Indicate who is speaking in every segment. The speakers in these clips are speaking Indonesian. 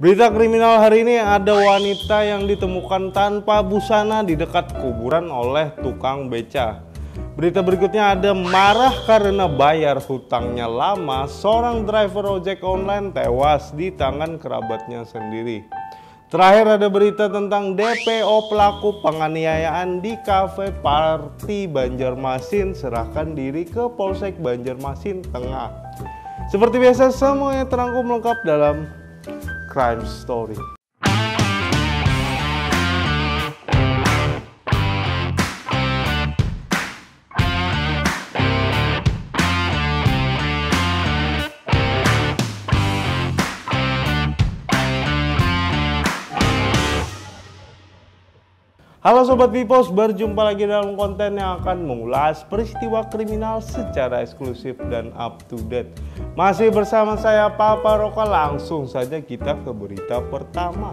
Speaker 1: Berita kriminal hari ini ada wanita yang ditemukan tanpa busana di dekat kuburan oleh tukang beca. Berita berikutnya ada marah karena bayar hutangnya lama, seorang driver ojek online tewas di tangan kerabatnya sendiri. Terakhir ada berita tentang DPO pelaku penganiayaan di kafe Party Banjarmasin serahkan diri ke Polsek Banjarmasin Tengah. Seperti biasa semuanya terangkum lengkap dalam crime story. Halo Sobat Vipos, berjumpa lagi dalam konten yang akan mengulas peristiwa kriminal secara eksklusif dan up to date. Masih bersama saya Papa Roka, langsung saja kita ke berita pertama.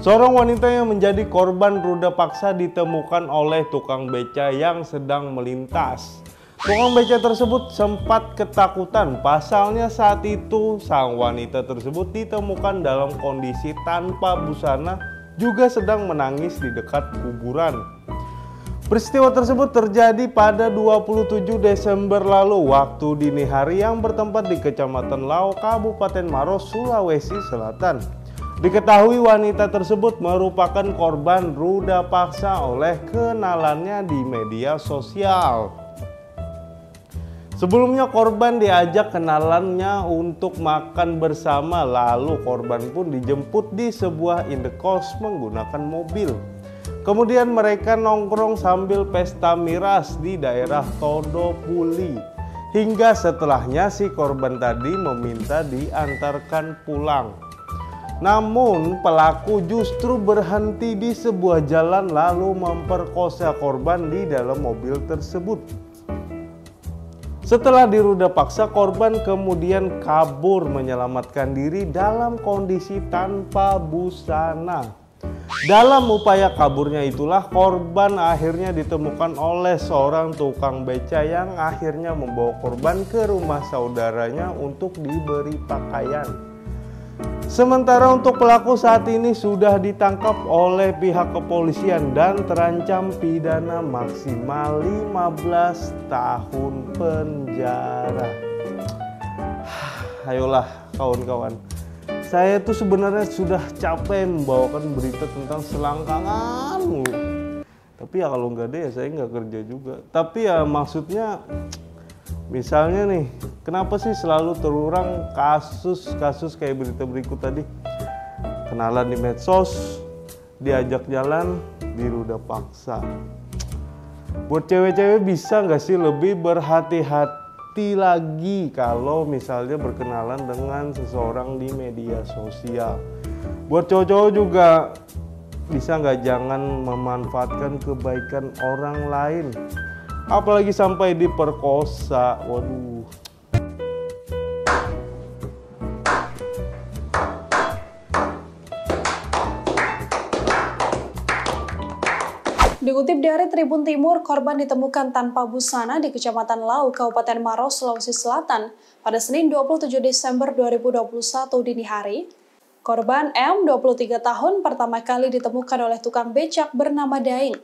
Speaker 1: Seorang wanita yang menjadi korban ruda paksa ditemukan oleh tukang beca yang sedang melintas. Tukang beca tersebut sempat ketakutan, pasalnya saat itu sang wanita tersebut ditemukan dalam kondisi tanpa busana juga sedang menangis di dekat kuburan. Peristiwa tersebut terjadi pada 27 Desember lalu waktu dini hari yang bertempat di Kecamatan Lau, Kabupaten Maros, Sulawesi Selatan. Diketahui wanita tersebut merupakan korban ruda paksa oleh kenalannya di media sosial. Sebelumnya korban diajak kenalannya untuk makan bersama lalu korban pun dijemput di sebuah indekos menggunakan mobil. Kemudian mereka nongkrong sambil pesta miras di daerah Todopuli. Hingga setelahnya si korban tadi meminta diantarkan pulang. Namun pelaku justru berhenti di sebuah jalan lalu memperkosa korban di dalam mobil tersebut. Setelah diruda paksa, korban kemudian kabur menyelamatkan diri dalam kondisi tanpa busana. Dalam upaya kaburnya itulah korban akhirnya ditemukan oleh seorang tukang beca yang akhirnya membawa korban ke rumah saudaranya untuk diberi pakaian. Sementara untuk pelaku saat ini sudah ditangkap oleh pihak kepolisian dan terancam pidana maksimal 15 tahun penjara. Ayolah kawan-kawan. Saya tuh sebenarnya sudah capek membawakan berita tentang selangkangan Tapi ya kalau nggak ada ya saya nggak kerja juga. Tapi ya maksudnya Misalnya nih, kenapa sih selalu terulang kasus-kasus kayak berita berikut tadi? Kenalan di medsos, diajak jalan, diruda paksa. Buat cewek-cewek bisa nggak sih lebih berhati-hati lagi kalau misalnya berkenalan dengan seseorang di media sosial. Buat cowok-cowok juga bisa nggak jangan memanfaatkan kebaikan orang lain apalagi sampai diperkosa waduh
Speaker 2: Dikutip dari Tribun Timur, korban ditemukan tanpa busana di Kecamatan Lau, Kabupaten Maros, Sulawesi Selatan pada Senin 27 Desember 2021 dini hari. Korban M, 23 tahun, pertama kali ditemukan oleh tukang becak bernama Daing.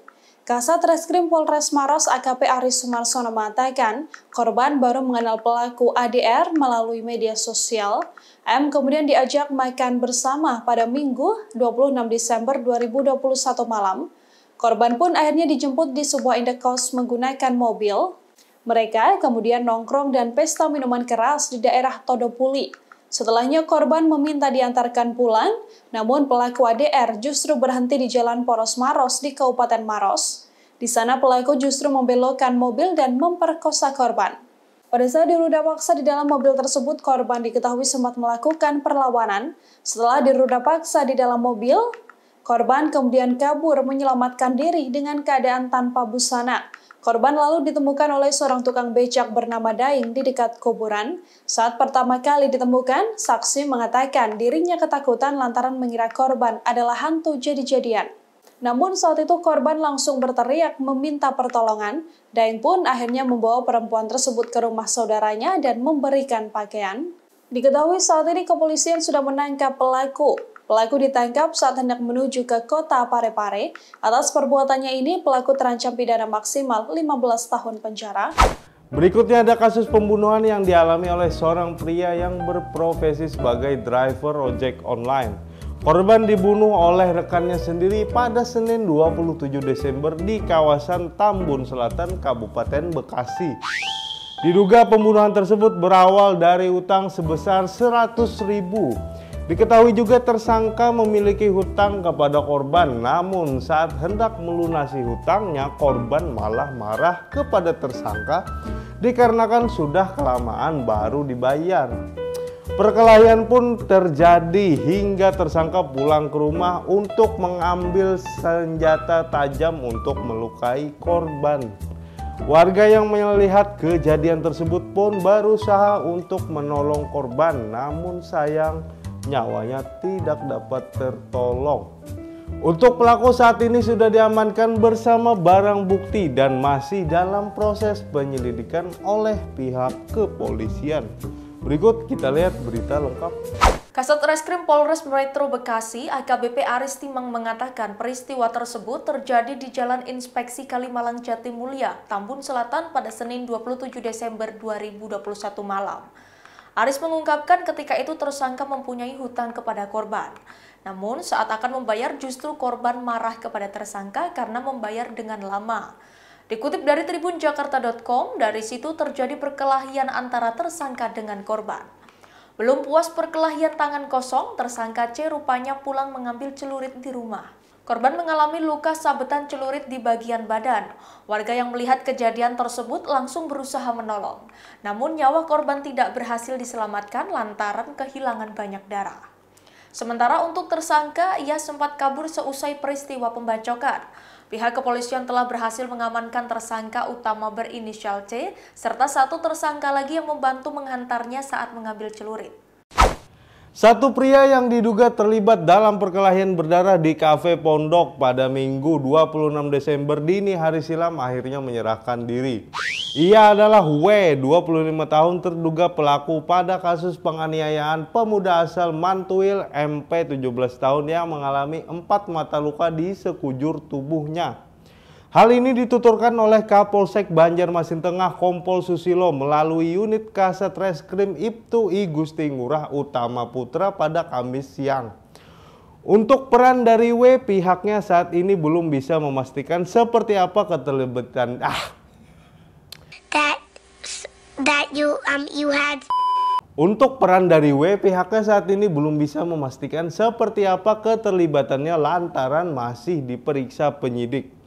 Speaker 2: Kasat Reskrim Polres Maros AKP Aris Sumarsono mengatakan, korban baru mengenal pelaku ADR melalui media sosial. M kemudian diajak makan bersama pada Minggu 26 Desember 2021 malam. Korban pun akhirnya dijemput di sebuah indekos menggunakan mobil. Mereka kemudian nongkrong dan pesta minuman keras di daerah Todopuli. Setelahnya korban meminta diantarkan pulang, namun pelaku ADR justru berhenti di Jalan Poros Maros di Kabupaten Maros. Di sana pelaku justru membelokkan mobil dan memperkosa korban. Pada saat diruda paksa di dalam mobil tersebut, korban diketahui sempat melakukan perlawanan. Setelah diruda paksa di dalam mobil, korban kemudian kabur menyelamatkan diri dengan keadaan tanpa busana. Korban lalu ditemukan oleh seorang tukang becak bernama Daing di dekat kuburan. Saat pertama kali ditemukan, saksi mengatakan dirinya ketakutan lantaran mengira korban adalah hantu jadi-jadian. Namun saat itu korban langsung berteriak meminta pertolongan. Daing pun akhirnya membawa perempuan tersebut ke rumah saudaranya dan memberikan pakaian. Diketahui saat ini kepolisian sudah menangkap pelaku. Pelaku ditangkap saat hendak menuju ke kota Parepare. Atas perbuatannya ini, pelaku terancam pidana maksimal 15 tahun penjara.
Speaker 1: Berikutnya ada kasus pembunuhan yang dialami oleh seorang pria yang berprofesi sebagai driver ojek online. Korban dibunuh oleh rekannya sendiri pada Senin 27 Desember di kawasan Tambun Selatan, Kabupaten Bekasi. Diduga pembunuhan tersebut berawal dari utang sebesar 100 ribu. Diketahui juga tersangka memiliki hutang kepada korban, namun saat hendak melunasi hutangnya, korban malah marah kepada tersangka dikarenakan sudah kelamaan baru dibayar. Perkelahian pun terjadi hingga tersangka pulang ke rumah untuk mengambil senjata tajam untuk melukai korban. Warga yang melihat kejadian tersebut pun berusaha untuk menolong korban, namun sayang nyawanya tidak dapat tertolong. Untuk pelaku saat ini sudah diamankan bersama barang bukti dan masih dalam proses penyelidikan oleh pihak kepolisian. Berikut kita lihat berita lengkap.
Speaker 3: Kasat Reskrim Polres Metro Bekasi, AKBP Aris Timang mengatakan peristiwa tersebut terjadi di Jalan Inspeksi Kalimalang Jatimulya, Tambun Selatan pada Senin 27 Desember 2021 malam. Aris mengungkapkan ketika itu tersangka mempunyai hutang kepada korban. Namun saat akan membayar justru korban marah kepada tersangka karena membayar dengan lama. Dikutip dari tribunjakarta.com, dari situ terjadi perkelahian antara tersangka dengan korban. Belum puas perkelahian tangan kosong, tersangka C rupanya pulang mengambil celurit di rumah. Korban mengalami luka sabetan celurit di bagian badan. Warga yang melihat kejadian tersebut langsung berusaha menolong. Namun nyawa korban tidak berhasil diselamatkan lantaran kehilangan banyak darah. Sementara untuk tersangka, ia sempat kabur seusai peristiwa pembacokan. Pihak kepolisian telah berhasil mengamankan tersangka utama berinisial C, serta satu tersangka lagi yang membantu menghantarnya saat mengambil celurit.
Speaker 1: Satu pria yang diduga terlibat dalam perkelahian berdarah di kafe Pondok pada Minggu 26 Desember dini hari silam akhirnya menyerahkan diri. Ia adalah W, 25 tahun terduga pelaku pada kasus penganiayaan pemuda asal Mantuil MP 17 tahun yang mengalami empat mata luka di sekujur tubuhnya. Hal ini dituturkan oleh Kapolsek Banjarmasin Tengah Kompol Susilo melalui unit Kasat Reskrim Ibtu I Gusti Ngurah Utama Putra pada Kamis siang. Untuk peran dari W, pihaknya saat ini belum bisa memastikan seperti apa keterlibatan ah
Speaker 4: that that you um you had
Speaker 1: Untuk peran dari W, pihaknya saat ini belum bisa memastikan seperti apa keterlibatannya lantaran masih diperiksa penyidik.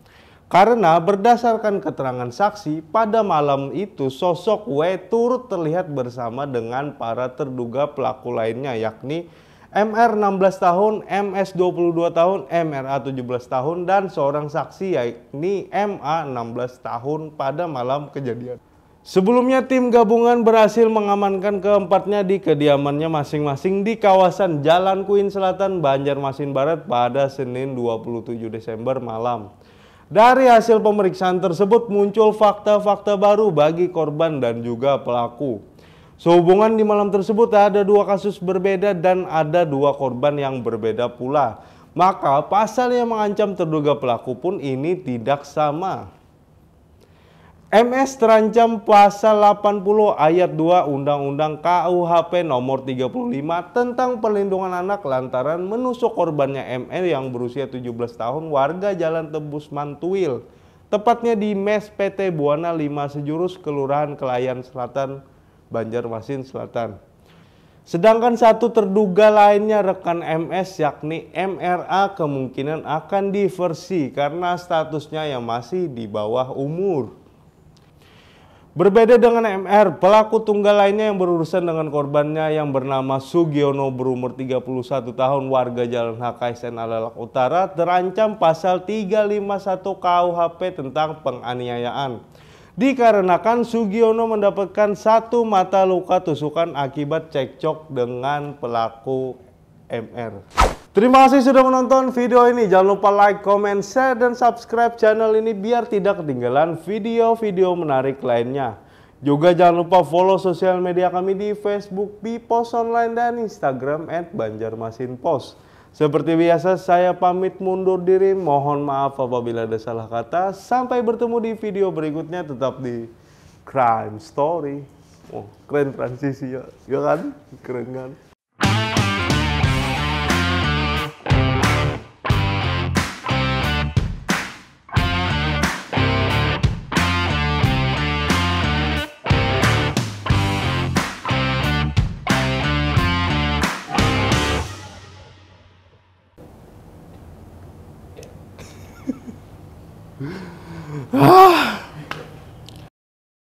Speaker 1: Karena berdasarkan keterangan saksi, pada malam itu sosok W turut terlihat bersama dengan para terduga pelaku lainnya yakni MR 16 tahun, MS 22 tahun, MRA 17 tahun, dan seorang saksi yakni MA 16 tahun pada malam kejadian. Sebelumnya tim gabungan berhasil mengamankan keempatnya di kediamannya masing-masing di kawasan Jalan Kuin Selatan, Banjarmasin Barat pada Senin 27 Desember malam. Dari hasil pemeriksaan tersebut muncul fakta-fakta baru bagi korban dan juga pelaku. Sehubungan di malam tersebut ada dua kasus berbeda dan ada dua korban yang berbeda pula. Maka pasal yang mengancam terduga pelaku pun ini tidak sama. MS terancam pasal 80 ayat 2 Undang-Undang KUHP nomor 35 tentang perlindungan anak lantaran menusuk korbannya ML yang berusia 17 tahun warga Jalan Tebus Mantuil. Tepatnya di Mes PT Buana 5 Sejurus Kelurahan Kelayan Selatan, Banjarmasin Selatan. Sedangkan satu terduga lainnya rekan MS yakni MRA kemungkinan akan diversi karena statusnya yang masih di bawah umur. Berbeda dengan MR, pelaku tunggal lainnya yang berurusan dengan korbannya yang bernama Sugiono berumur 31 tahun warga Jalan HKSN Alalak Utara terancam pasal 351 KUHP tentang penganiayaan. Dikarenakan Sugiono mendapatkan satu mata luka tusukan akibat cekcok dengan pelaku MR. Terima kasih sudah menonton video ini. Jangan lupa like, comment, share, dan subscribe channel ini biar tidak ketinggalan video-video menarik lainnya. Juga jangan lupa follow sosial media kami di Facebook, Bipos Online, dan Instagram at Banjarmasinpos. Seperti biasa, saya pamit mundur diri. Mohon maaf apabila ada salah kata. Sampai bertemu di video berikutnya, tetap di Crime Story. Oh, keren transisi ya, ya kan? Keren kan?